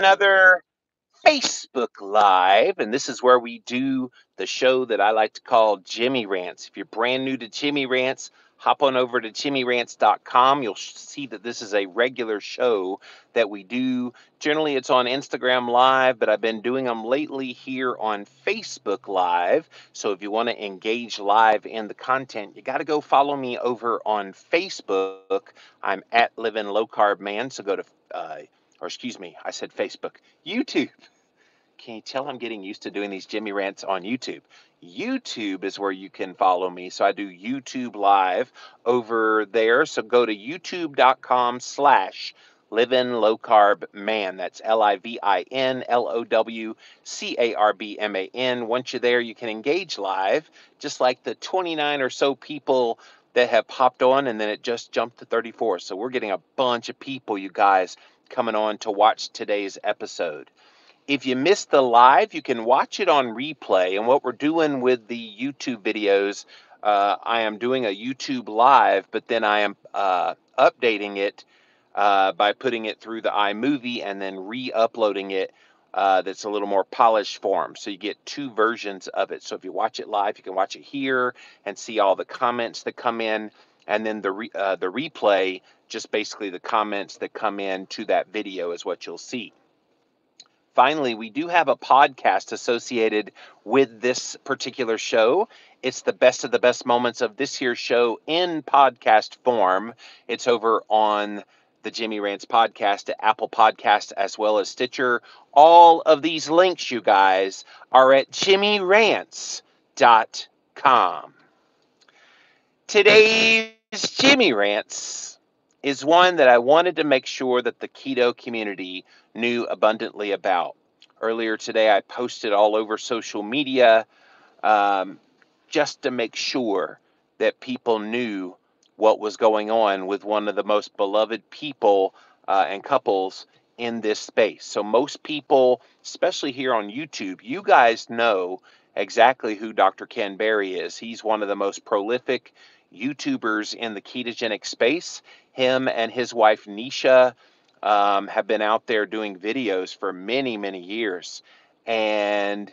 another Facebook Live, and this is where we do the show that I like to call Jimmy Rants. If you're brand new to Jimmy Rants, hop on over to jimmyrants.com. You'll see that this is a regular show that we do. Generally, it's on Instagram Live, but I've been doing them lately here on Facebook Live. So if you want to engage live in the content, you got to go follow me over on Facebook. I'm at Living Low Carb Man. So go to uh, or excuse me, I said Facebook, YouTube. Can you tell I'm getting used to doing these Jimmy rants on YouTube? YouTube is where you can follow me. So I do YouTube live over there. So go to youtube.com slash living low carb man. That's L I V I N L O W C A R B M A N. Once you're there, you can engage live, just like the 29 or so people that have popped on, and then it just jumped to 34. So we're getting a bunch of people, you guys, coming on to watch today's episode. If you missed the live, you can watch it on replay. And what we're doing with the YouTube videos, uh, I am doing a YouTube live, but then I am uh, updating it uh, by putting it through the iMovie and then re uploading it. Uh, that's a little more polished form. So you get two versions of it. So if you watch it live, you can watch it here and see all the comments that come in and then the re, uh, the replay just basically the comments that come in to that video is what you'll see finally we do have a podcast associated with this particular show it's the best of the best moments of this year's show in podcast form it's over on the Jimmy Rants podcast Apple Podcast as well as Stitcher. All of these links, you guys, are at jimmyrants.com. Today's Jimmy Rants is one that I wanted to make sure that the keto community knew abundantly about. Earlier today, I posted all over social media um, just to make sure that people knew what was going on with one of the most beloved people uh, and couples in this space. So, most people, especially here on YouTube, you guys know exactly who Dr. Ken Berry is. He's one of the most prolific YouTubers in the ketogenic space. Him and his wife Nisha um, have been out there doing videos for many, many years. And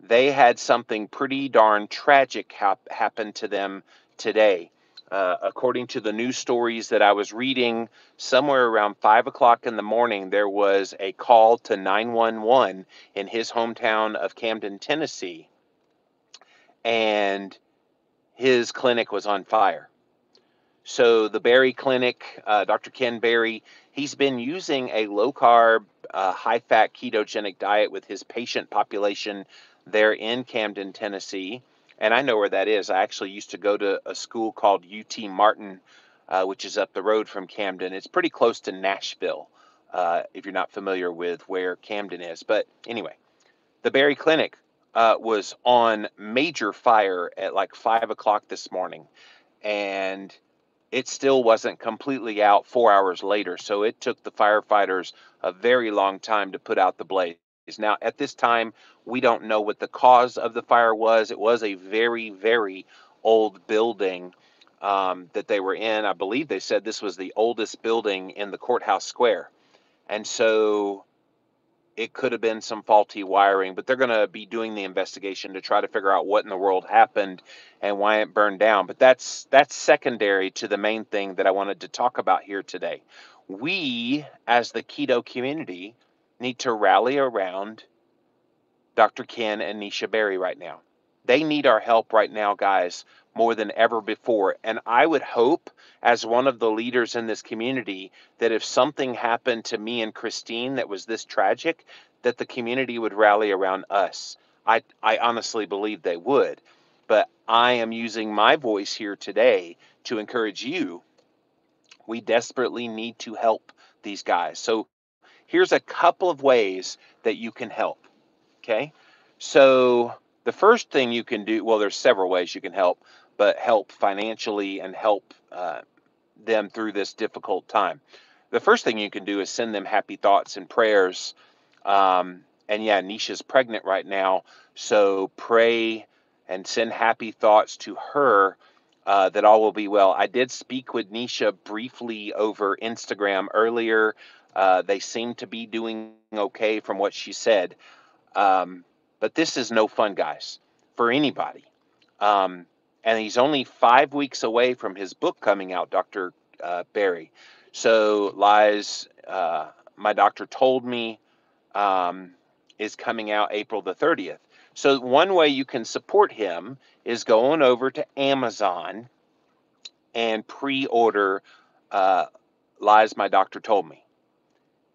they had something pretty darn tragic hap- happen to them today. Uh, according to the news stories that I was reading, somewhere around five o'clock in the morning, there was a call to 911 in his hometown of Camden, Tennessee. And his clinic was on fire. So the Berry Clinic, uh, Dr. Ken Berry, he's been using a low carb, uh, high fat ketogenic diet with his patient population there in Camden, Tennessee. And I know where that is. I actually used to go to a school called UT Martin, uh, which is up the road from Camden. It's pretty close to Nashville, uh, if you're not familiar with where Camden is. But anyway, the Berry Clinic uh, was on major fire at like five o'clock this morning, and it still wasn't completely out four hours later. So it took the firefighters a very long time to put out the blaze. Now, at this time, we don't know what the cause of the fire was. It was a very, very old building um, that they were in. I believe they said this was the oldest building in the courthouse square. And so it could have been some faulty wiring, but they're going to be doing the investigation to try to figure out what in the world happened and why it burned down. But that's that's secondary to the main thing that I wanted to talk about here today. We as the keto community need to rally around Dr. Ken and Nisha Berry right now. They need our help right now, guys, more than ever before. And I would hope, as one of the leaders in this community, that if something happened to me and Christine that was this tragic, that the community would rally around us. I, I honestly believe they would. But I am using my voice here today to encourage you. We desperately need to help these guys. So here's a couple of ways that you can help. Okay. So the first thing you can do, well, there's several ways you can help, but help financially and help uh, them through this difficult time. The first thing you can do is send them happy thoughts and prayers. Um, and yeah, Nisha's pregnant right now. So pray and send happy thoughts to her uh, that all will be well. I did speak with Nisha briefly over Instagram earlier. Uh, they seem to be doing okay from what she said. Um, but this is no fun, guys, for anybody. Um, and he's only five weeks away from his book coming out, Dr. Uh, Berry. So, Lies, uh, my doctor told me, um, is coming out April the 30th. So, one way you can support him is going over to Amazon and pre order uh, Lies My Doctor Told Me.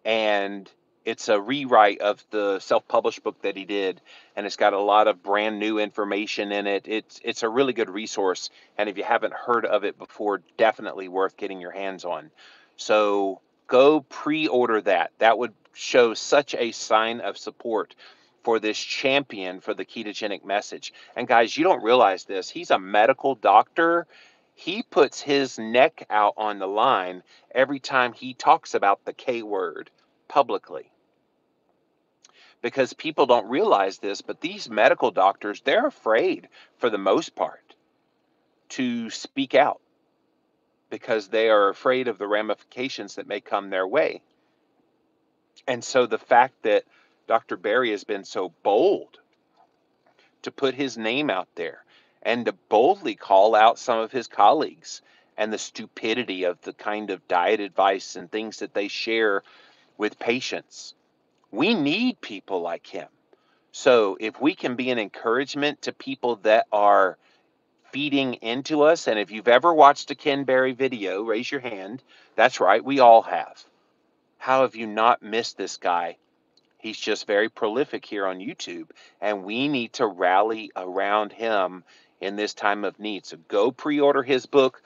And it's a rewrite of the self-published book that he did and it's got a lot of brand new information in it. It's it's a really good resource and if you haven't heard of it before definitely worth getting your hands on. So go pre-order that. That would show such a sign of support for this champion for the ketogenic message. And guys you don't realize this. He's a medical doctor. He puts his neck out on the line every time he talks about the K word publicly because people don't realize this, but these medical doctors, they're afraid for the most part to speak out because they are afraid of the ramifications that may come their way. And so the fact that Dr. Berry has been so bold to put his name out there and to boldly call out some of his colleagues and the stupidity of the kind of diet advice and things that they share with patience. we need people like him. So if we can be an encouragement to people that are feeding into us, and if you've ever watched a Ken Berry video, raise your hand. That's right, we all have. How have you not missed this guy? He's just very prolific here on YouTube, and we need to rally around him in this time of need. So go pre order his book,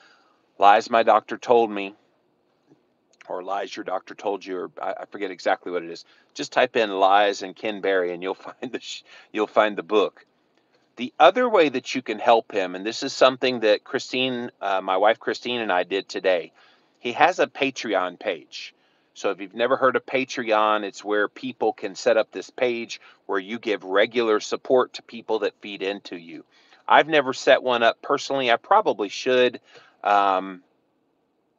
Lies My Doctor Told Me or lies your doctor told you, or I, I, forget exactly what it is. Just type in lies and Ken Berry, and you'll find the you'll find the book. The other way that you can help him, and this is something that Christine, uh, my wife Christine, and I did today. He has a Patreon page. So if you've never heard of Patreon, it's where people can set up this page where you give regular support to people that feed into you. I've never set one up personally. I probably should. Um,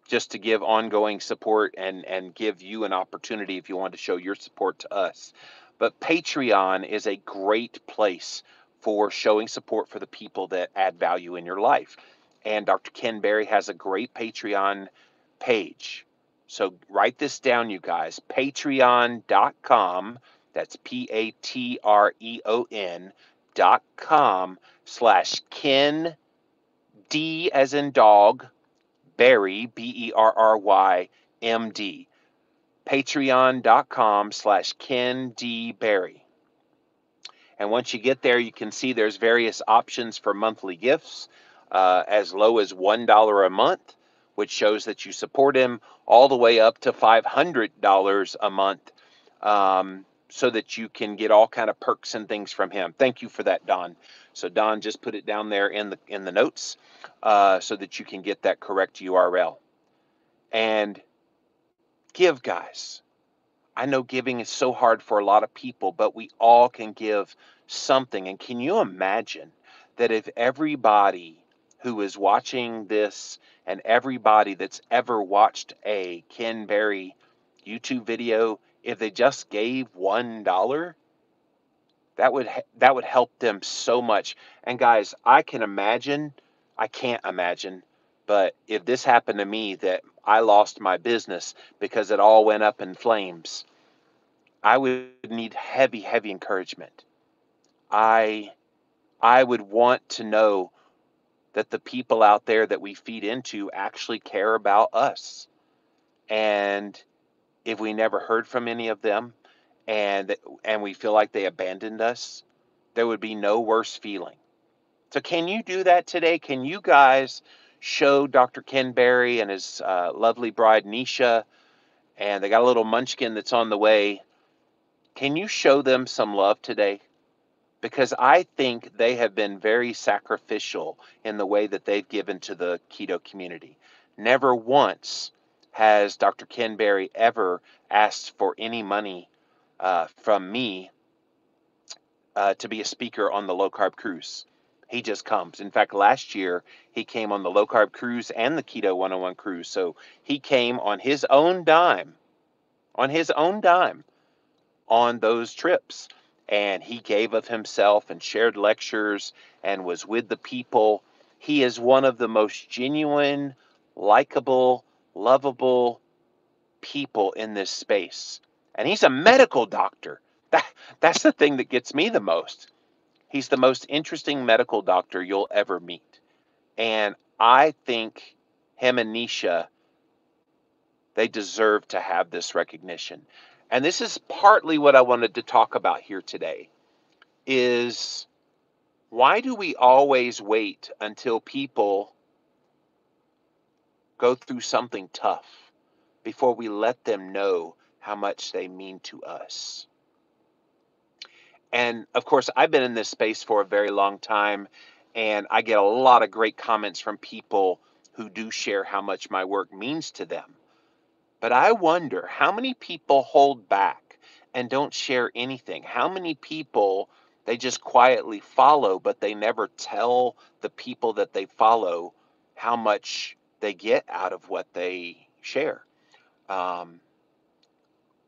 just to give ongoing support and and give you an opportunity if you want to show your support to us. But Patreon is a great place for showing support for the people that add value in your life. And Dr. Ken Berry has a great Patreon page. So write this down, you guys. Patreon.com. That's P A T R E O N dot com slash Ken D as in dog Berry, B E R R Y M D. Patreon.com slash Ken D. Berry. And once you get there, you can see there's various options for monthly gifts, uh, as low as $1 a month, which shows that you support him, all the way up to $500 a month. Um, so that you can get all kind of perks and things from him. Thank you for that, Don. So Don just put it down there in the in the notes uh, so that you can get that correct URL. And give, guys. I know giving is so hard for a lot of people, but we all can give something. And can you imagine that if everybody who is watching this and everybody that's ever watched a Ken Berry YouTube video if they just gave one dollar that would that would help them so much. And guys i can imagine i can't imagine but if this happened to me that i lost my business because it all went up in flames i would need heavy heavy encouragement. I i would want to know that the people out there that we feed into actually care about us. And if we never heard from any of them and and we feel like they abandoned us, there would be no worse feeling. So can you do that today? Can you guys show Dr. Ken Berry and his uh, lovely bride Nisha, and they got a little munchkin that's on the way. Can you show them some love today? Because I think they have been very sacrificial in the way that they've given to the keto community. Never once has Dr. Ken Berry ever asked for any money uh, from me uh, to be a speaker on the low carb cruise. He just comes. In fact, last year he came on the low carb cruise and the keto 101 cruise. So he came on his own dime, on his own dime on those trips. And he gave of himself and shared lectures and was with the people. He is one of the most genuine, likable, lovable people in this space. And he's a medical doctor. That, that's the thing that gets me the most. He's the most interesting medical doctor you'll ever meet. And I think him and Nisha, they deserve to have this recognition. And this is partly what I wanted to talk about here today is why do we always wait until people go through something tough before we let them know how much they mean to us? And of course, I've been in this space for a very long time, and I get a lot of great comments from people who do share how much my work means to them. But I wonder how many people hold back and don't share anything? How many people they just quietly follow, but they never tell the people that they follow how much they get out of what they share? Um,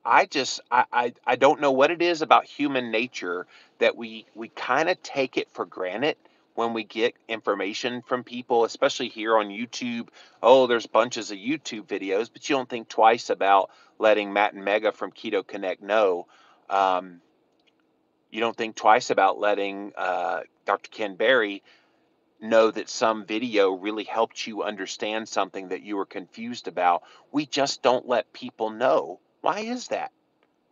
I just I, I I don't know what it is about human nature that we we kind of take it for granted when we get information from people, especially here on YouTube. Oh, there's bunches of YouTube videos, but you don't think twice about letting Matt and Megha from Keto Connect know. Um, you don't think twice about letting uh, Dr. Ken Berry know that some video really helped you understand something that you were confused about. We just don't let people know why is that?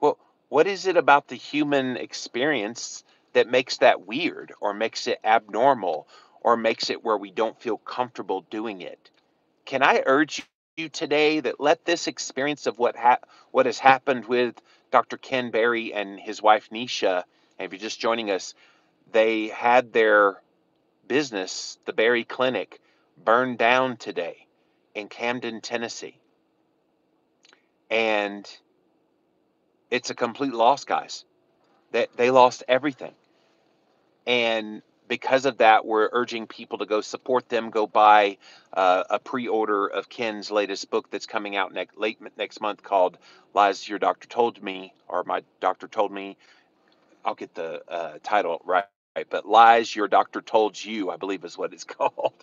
Well, what is it about the human experience that makes that weird or makes it abnormal or makes it where we don't feel comfortable doing it? Can I urge you today that let this experience of what ha- what has happened with Dr. Ken Berry and his wife Nisha, and if you're just joining us, they had their business, the Berry Clinic, burned down today in Camden, Tennessee and it's a complete loss, guys. That they, lost everything, and because of that, we're urging people to go support them. Go buy uh, a pre-order of Ken's latest book that's coming out next late next month called "Lies Your Doctor Told Me" or "My Doctor Told Me." I'll get the uh, title right, but "Lies Your Doctor Told You," I believe is what it's called.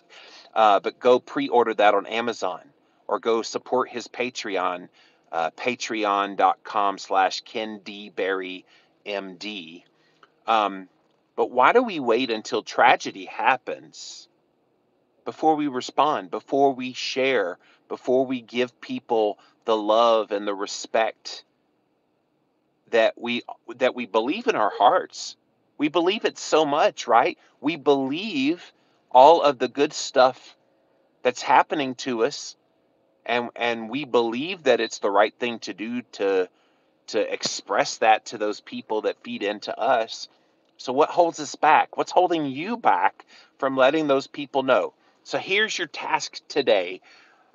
Uh, but go pre-order that on Amazon or go support his Patreon uh, patreon.com slash Ken D. Berry MD. Um, but why do we wait until tragedy happens before we respond, before we share, before we give people the love and the respect that we that we believe in our hearts? We believe it so much, right? We believe all of the good stuff that's happening to us and and we believe that it's the right thing to do to to express that to those people that feed into us. So what holds us back? What's holding you back from letting those people know? So here's your task today.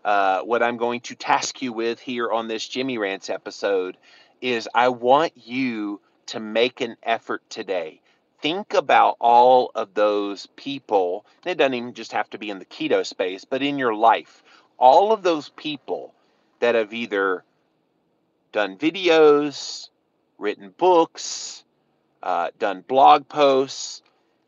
Uh, what I'm going to task you with here on this Jimmy Rants episode is I want you to make an effort today. Think about all of those people. It doesn't even just have to be in the keto space, but in your life all of those people that have either done videos, written books, uh, done blog posts,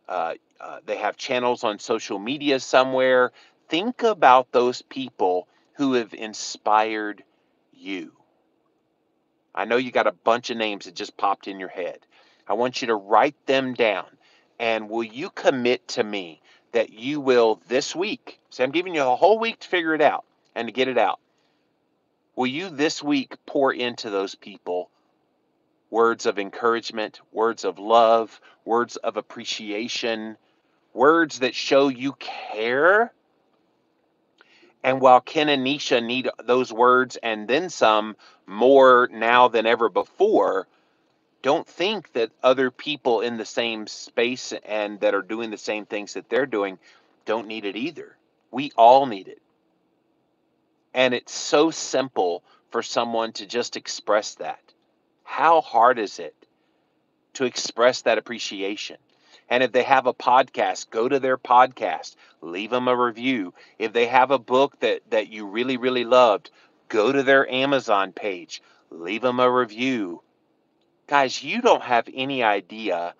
uh, uh, they have channels on social media somewhere. Think about those people who have inspired you. I know you got a bunch of names that just popped in your head. I want you to write them down. And will you commit to me that you will this week, so I'm giving you a whole week to figure it out and to get it out. Will you this week pour into those people words of encouragement, words of love, words of appreciation, words that show you care? And while Ken and Nisha need those words and then some more now than ever before, don't think that other people in the same space and that are doing the same things that they're doing don't need it either. We all need it. And it's so simple for someone to just express that. How hard is it to express that appreciation? And if they have a podcast, go to their podcast, leave them a review. If they have a book that, that you really, really loved, go to their Amazon page, leave them a review. Guys, you don't have any idea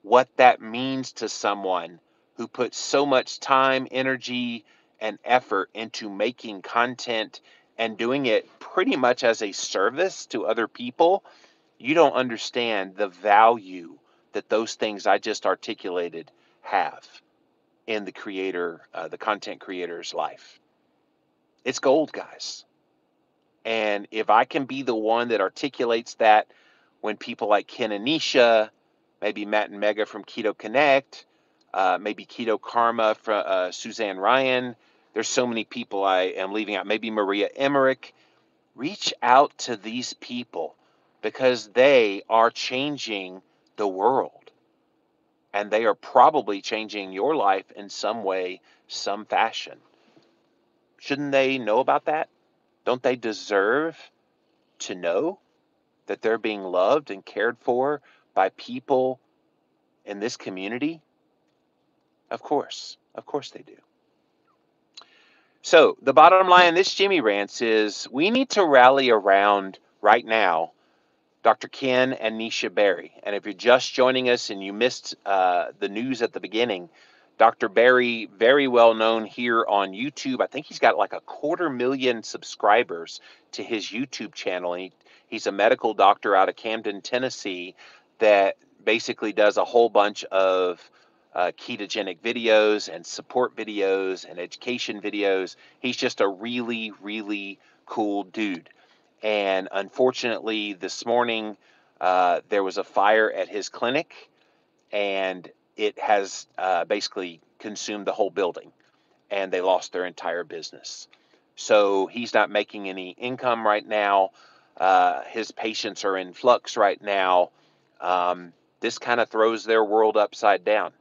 what that means to someone who puts so much time, energy, and effort into making content and doing it pretty much as a service to other people. You don't understand the value that those things I just articulated have in the creator, uh, the content creator's life. It's gold, guys. And if I can be the one that articulates that when people like Ken and Nisha, maybe Matt and Megha from Keto Connect, uh, maybe Keto Karma from uh, Suzanne Ryan, there's so many people I am leaving out, maybe Maria Emmerich. Reach out to these people because they are changing the world and they are probably changing your life in some way, some fashion. Shouldn't they know about that? Don't they deserve to know that they're being loved and cared for by people in this community? Of course. Of course they do. So, the bottom line in this Jimmy Rants is we need to rally around right now Dr. Ken and Nisha Berry. And if you're just joining us and you missed uh, the news at the beginning, Dr. Berry, very well known here on YouTube. I think he's got like a quarter million subscribers to his YouTube channel. And He, he's a medical doctor out of Camden, Tennessee, that basically does a whole bunch of uh, ketogenic videos and support videos and education videos. He's just a really, really cool dude. And unfortunately, this morning, uh, there was a fire at his clinic, and it has uh, basically consumed the whole building and they lost their entire business. So he's not making any income right now. Uh, his patients are in flux right now. Um, this kind of throws their world upside down.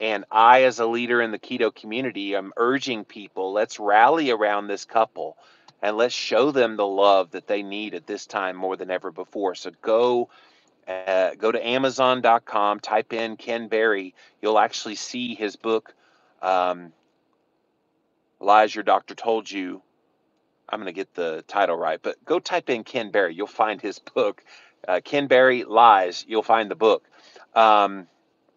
And I, as a leader in the keto community, I'm urging people let's rally around this couple and let's show them the love that they need at this time more than ever before. So go uh, go to Amazon.com, type in Ken Berry. You'll actually see his book, um, Lies Your Doctor Told You. I'm going to get the title right, but go type in Ken Berry. You'll find his book, uh, Ken Berry Lies. You'll find the book. Um,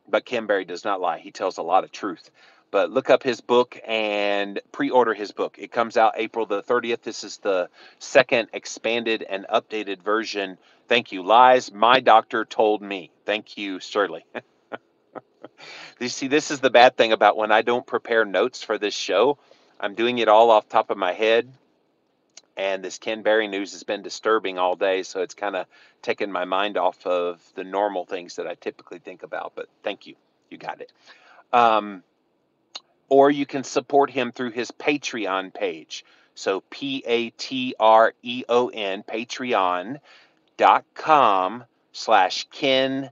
but Ken Berry does not lie. He tells a lot of truth. But look up his book and pre order his book. It comes out April the 30th. This is the second expanded and updated version. Thank you. Lies my doctor told me. Thank you, Shirley. you see, this is the bad thing about when I don't prepare notes for this show. I'm doing it all off top of my head. And this Ken Berry news has been disturbing all day, so it's kind of taken my mind off of the normal things that I typically think about. But thank you. You got it. Um, or you can support him through his Patreon page. So P A T R E O N, patreon.com slash Ken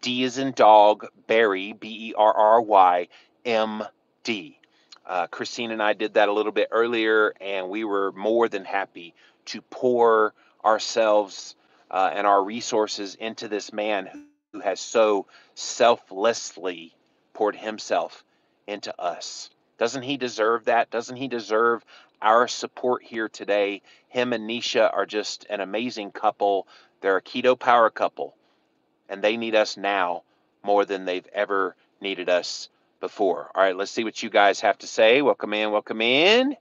D is in dog, Berry, B E R R Y, M D. Uh, Christine and I did that a little bit earlier, and we were more than happy to pour ourselves uh, and our resources into this man who has so selflessly poured himself into us. Doesn't he deserve that? Doesn't he deserve our support here today? Him and Nisha are just an amazing couple. They're a keto power couple, and they need us now more than they've ever needed us before. All right, let's see what you guys have to say. Welcome in, welcome in.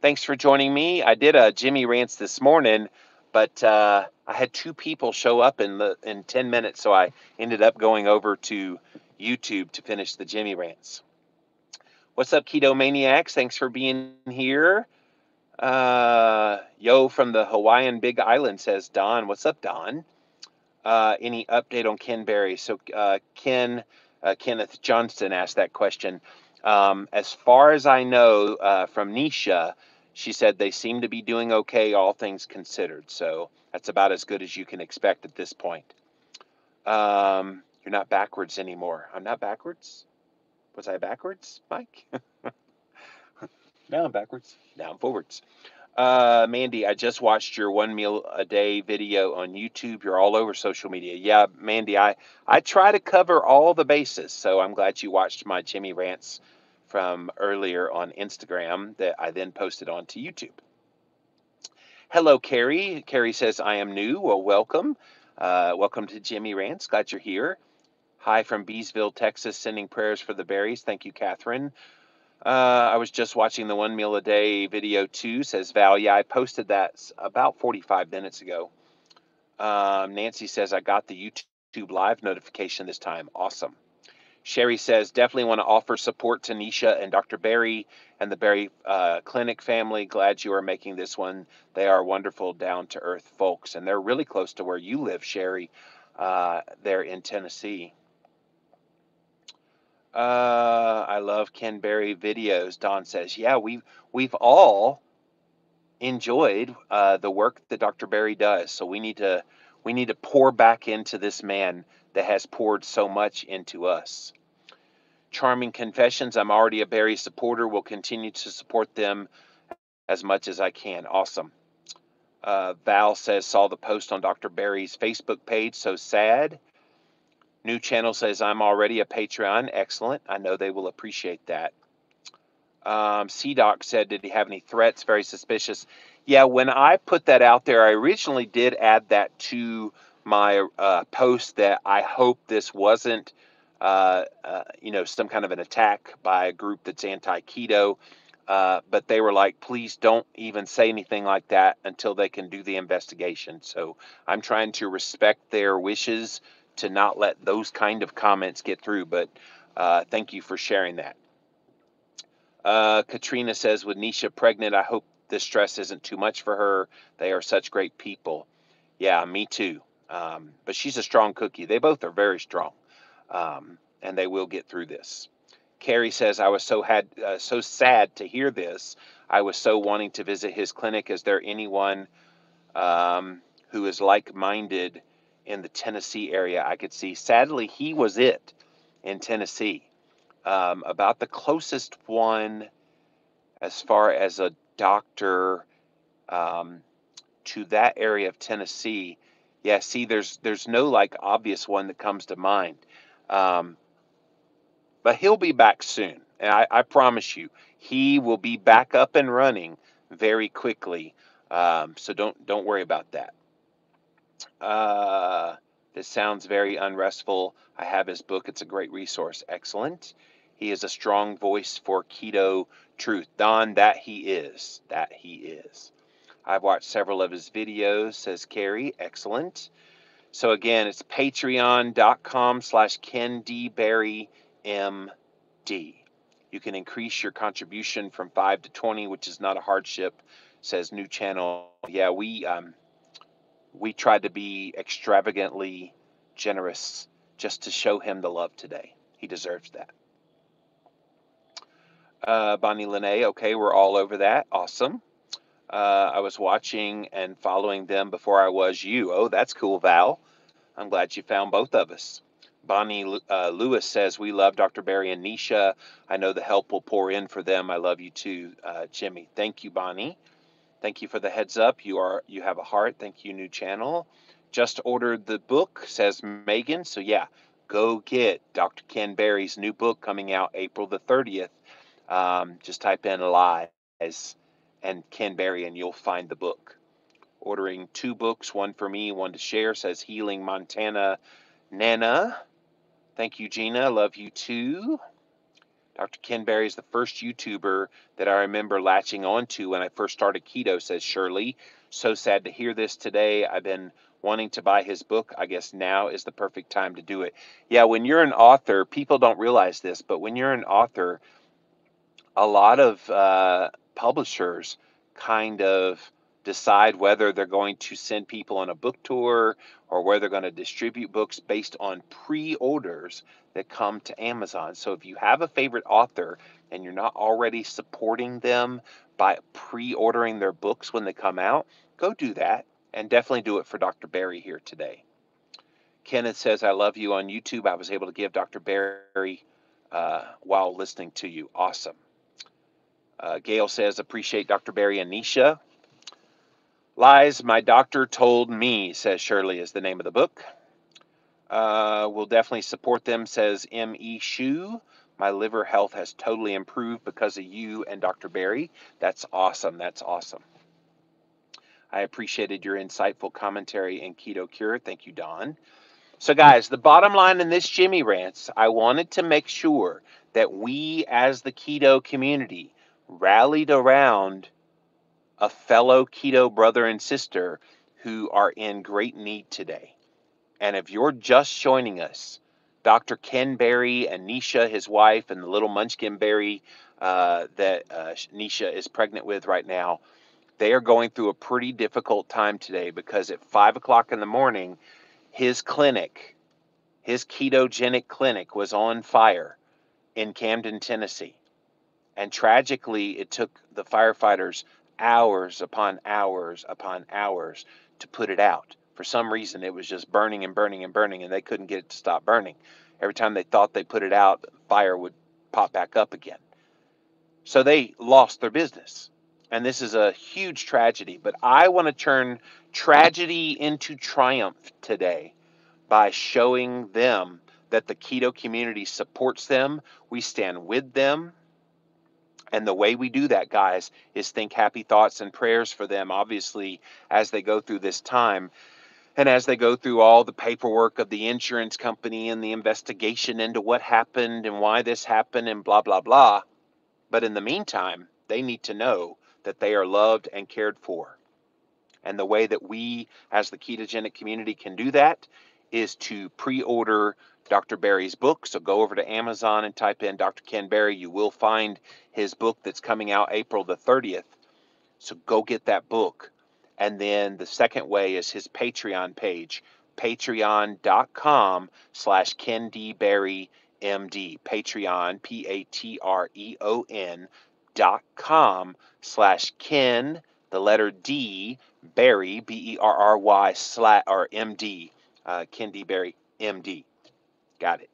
Thanks for joining me. I did a Jimmy rants this morning, but uh, I had two people show up in the in 10 minutes, so I ended up going over to YouTube to finish the Jimmy rants. What's up, Keto Maniacs? Thanks for being here. Uh, yo from the Hawaiian Big Island says Don. What's up, Don? Uh, any update on Ken Berry? So uh, Ken uh, Kenneth Johnston asked that question. Um, as far as I know uh, from Nisha, she said they seem to be doing okay, all things considered. So that's about as good as you can expect at this point. Um, you're not backwards anymore. I'm not backwards. Was I backwards, Mike? now I'm backwards. Now I'm forwards. Uh, Mandy, I just watched your one meal a day video on YouTube. You're all over social media. Yeah, Mandy, I, I try to cover all the bases. So I'm glad you watched my Jimmy rants from earlier on Instagram that I then posted onto YouTube. Hello, Carrie. Carrie says, I am new. Well, welcome. Uh, welcome to Jimmy Rants. Glad you're here. Hi from Beesville, Texas, sending prayers for the berries. Thank you, Catherine. Uh, I was just watching the one meal a day video too, says Val. Yeah, I posted that about 45 minutes ago. Um, Nancy says, I got the YouTube live notification this time. Awesome. Sherry says, definitely want to offer support to Nisha and Dr. Berry and the Berry uh, Clinic family. Glad you are making this one. They are wonderful, down to earth folks, and they're really close to where you live, Sherry, uh, there in Tennessee. Uh, I love Ken Berry videos. Don says, yeah, we've, we've all enjoyed uh, the work that Dr. Berry does. So we need to we need to pour back into this man that has poured so much into us. Charming Confessions. I'm already a Berry supporter. Will continue to support them as much as I can. Awesome. Uh, Val says saw the post on Dr. Berry's Facebook page. So sad. New channel says I'm already a Patreon. Excellent. I know they will appreciate that. Um, CDoc said, Did he have any threats? Very suspicious. Yeah, when I put that out there, I originally did add that to my uh, post that I hope this wasn't, uh, uh, you know, some kind of an attack by a group that's anti keto. Uh, but they were like, please don't even say anything like that until they can do the investigation. So I'm trying to respect their wishes to not let those kind of comments get through. But uh, thank you for sharing that. Uh, Katrina says, with Nisha pregnant, I hope this stress isn't too much for her. They are such great people. Yeah, me too. Um, but she's a strong cookie. They both are very strong, um, and they will get through this. Carrie says, I was so had uh, so sad to hear this. I was so wanting to visit his clinic. Is there anyone um, who is like-minded in the Tennessee area I could see? Sadly, he was it in Tennessee um, about the closest one as far as a doctor um, to that area of Tennessee. Yeah, see, there's there's no like obvious one that comes to mind, um, but he'll be back soon, and I, I, promise you, he will be back up and running very quickly. Um, so don't don't worry about that. Uh, this sounds very unrestful. I have his book. It's a great resource. Excellent. He is a strong voice for keto truth. Don, that he is. That he is. I've watched several of his videos, says Carrie. Excellent. So again, it's patreon.com slash Ken D. Berry MD. You can increase your contribution from 5 to 20, which is not a hardship, says new channel. Yeah, we um, we tried to be extravagantly generous just to show him the love today. He deserves that. Uh, Bonnie Lene, okay, we're all over that. Awesome. Uh, I was watching and following them before I was you. Oh, that's cool, Val. I'm glad you found both of us. Bonnie uh, Lewis says, We love Dr. Berry and Nisha. I know the help will pour in for them. I love you too, uh, Jimmy. Thank you, Bonnie. Thank you for the heads up. You are you have a heart. Thank you, new channel. Just ordered the book, says Megan. So yeah, go get Dr. Ken Berry's new book coming out April the 30th. Um, just type in lies and Ken Berry and you'll find the book. Ordering two books, one for me, one to share, says Healing Montana Nana. Thank you, Gina. Love you too. Dr. Ken Berry is the first YouTuber that I remember latching onto when I first started keto, says Shirley. So sad to hear this today. I've been wanting to buy his book. I guess now is the perfect time to do it. Yeah, when you're an author, people don't realize this, but when you're an author, a lot of uh, publishers kind of decide whether they're going to send people on a book tour or where they're going to distribute books based on pre-orders that come to Amazon. So if you have a favorite author and you're not already supporting them by pre-ordering their books when they come out, go do that and definitely do it for Dr. Berry here today. Kenneth says, I love you on YouTube. I was able to give Dr. Berry uh, while listening to you. Awesome. Uh, Gail says, appreciate Dr. Berry and Nisha. Lies My Doctor Told Me, says Shirley, is the name of the book. Uh, will definitely support them, says M.E. Shu. My liver health has totally improved because of you and Dr. Berry. That's awesome. That's awesome. I appreciated your insightful commentary and keto cure. Thank you, Don. So, guys, the bottom line in this Jimmy rants, I wanted to make sure that we, as the keto community, rallied around a fellow keto brother and sister who are in great need today. And if you're just joining us, Dr. Ken Berry and Nisha, his wife, and the little munchkin berry uh, that uh, Nisha is pregnant with right now, they are going through a pretty difficult time today because at five o'clock in the morning, his clinic, his ketogenic clinic, was on fire in Camden, Tennessee. And tragically, it took the firefighters hours upon hours upon hours to put it out. For some reason, it was just burning and burning and burning, and they couldn't get it to stop burning. Every time they thought they put it out, fire would pop back up again. So they lost their business. And this is a huge tragedy. But I want to turn tragedy into triumph today by showing them that the keto community supports them. We stand with them. And the way we do that, guys, is think happy thoughts and prayers for them, obviously, as they go through this time. And as they go through all the paperwork of the insurance company and the investigation into what happened and why this happened and blah, blah, blah. But in the meantime, they need to know that they are loved and cared for. And the way that we, as the ketogenic community, can do that is to pre order Dr. Berry's book. So go over to Amazon and type in Dr. Ken Berry. You will find his book that's coming out April the 30th. So go get that book. And then the second way is his Patreon page, patreon.com slash Ken D. Berry MD. Patreon, P A T R E O N dot com slash Ken, the letter D, Berry, B E R R Y, slash, or MD, uh, Ken MD. Got it.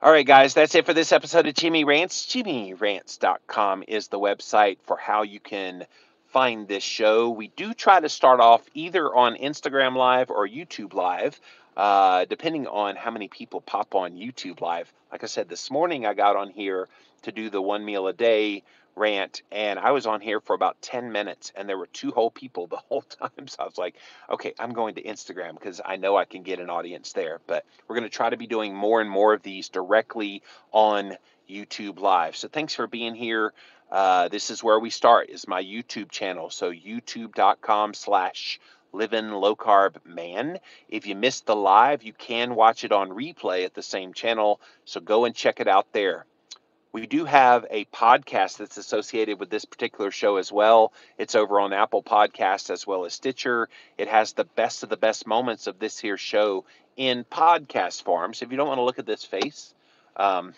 All right, guys, that's it for this episode of Jimmy Rants. JimmyRants.com is the website for how you can find this show. We do try to start off either on Instagram Live or YouTube Live, uh, depending on how many people pop on YouTube Live. Like I said, this morning I got on here to do the one meal a day rant and I was on here for about 10 minutes and there were two whole people the whole time. So I was like, okay, I'm going to Instagram because I know I can get an audience there. But we're going to try to be doing more and more of these directly on YouTube Live. So thanks for being here. Uh, this is where we start is my YouTube channel. So youtube.com slash living low carb man. If you missed the live, you can watch it on replay at the same channel. So go and check it out there. We do have a podcast that's associated with this particular show as well. It's over on Apple Podcasts as well as Stitcher. It has the best of the best moments of this here show in podcast form. So if you don't want to look at this face, um,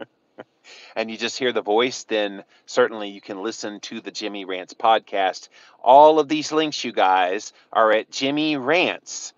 and you just hear the voice, then certainly you can listen to the Jimmy Rants podcast. All of these links, you guys, are at jimmyrants.com.